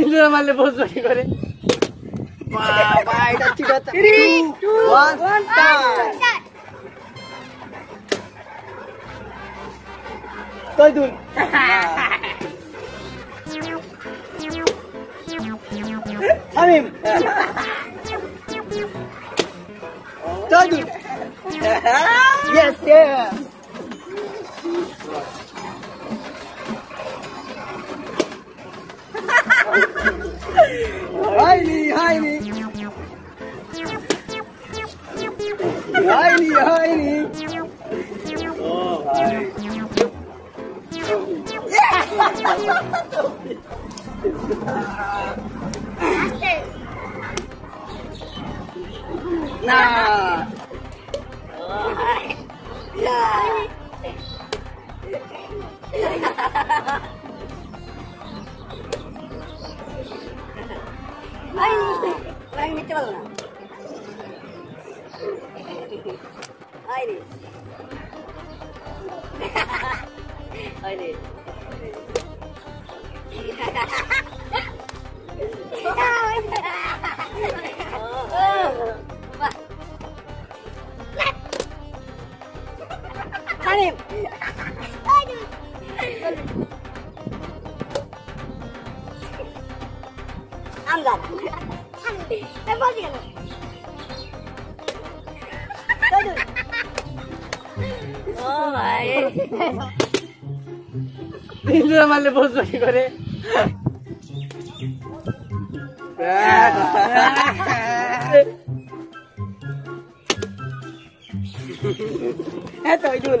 इन्द्रमाले बोस भन्ने Heini, Heini. Yeah. না আমি নিতে পারবো না আইরে আইরে হানিম আমজাদ আমি বলছি কেন ও ভাই তিনজন মারলে বসবো কি করে? হ্যাঁ তো দুন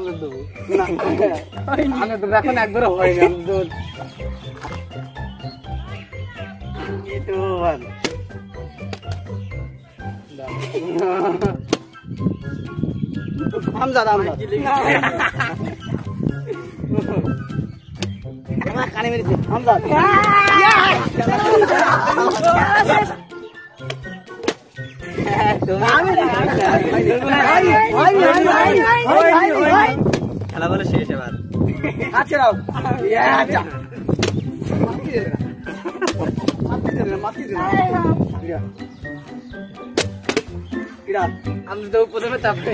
আমরা দেবো। না আমরা দেবো এখন Hamzat. আমার কানে মেরেছে। হামজাদ খেলা বলে শেষ এবার। আচ্ছা রাও। আচ্ছা। আমি তো প্রথমে তারপরে